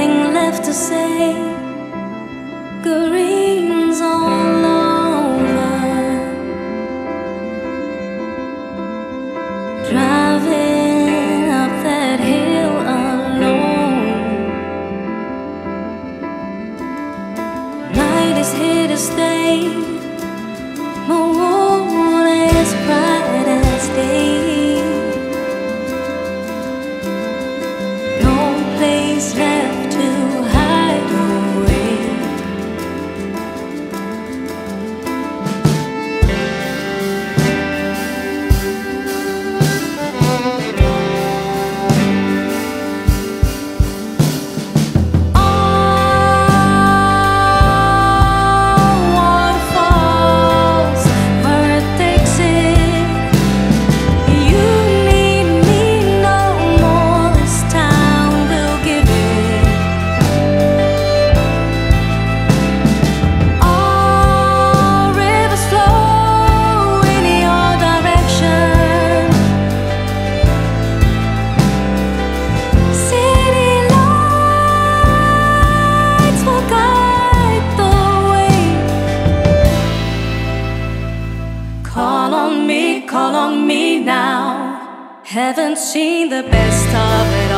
nothing left to say. is here to stay. Call on me, call on me now. Haven't seen the best of it.